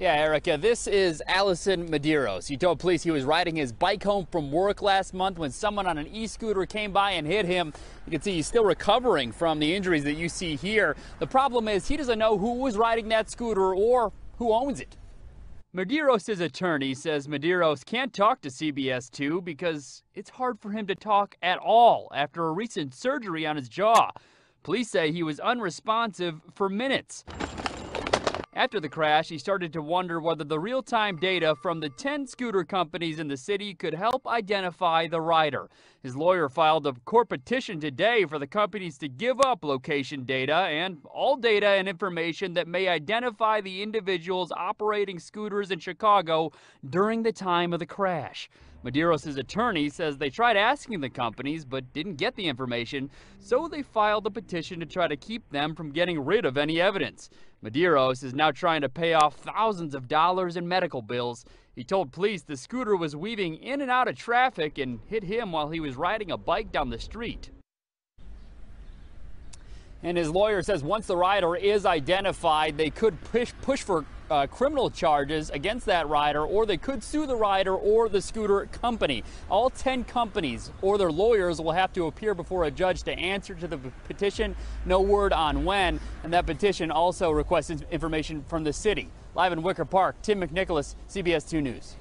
Yeah, Erica, this is Allison Medeiros. He told police he was riding his bike home from work last month when someone on an e-scooter came by and hit him. You can see he's still recovering from the injuries that you see here. The problem is he doesn't know who was riding that scooter or who owns it. Medeiros' attorney says Medeiros can't talk to CBS 2 because it's hard for him to talk at all after a recent surgery on his jaw. Police say he was unresponsive for minutes. After the crash, he started to wonder whether the real-time data from the 10 scooter companies in the city could help identify the rider. His lawyer filed a court petition today for the companies to give up location data and all data and information that may identify the individuals operating scooters in Chicago during the time of the crash. Medeiros' attorney says they tried asking the companies but didn't get the information, so they filed a petition to try to keep them from getting rid of any evidence. Medeiros is now trying to pay off thousands of dollars in medical bills. He told police the scooter was weaving in and out of traffic and hit him while he was riding a bike down the street. And his lawyer says once the rider is identified, they could push, push for uh, criminal charges against that rider, or they could sue the rider or the scooter company. All 10 companies or their lawyers will have to appear before a judge to answer to the petition. No word on when. And that petition also requests information from the city. Live in Wicker Park, Tim McNicholas, CBS 2 News.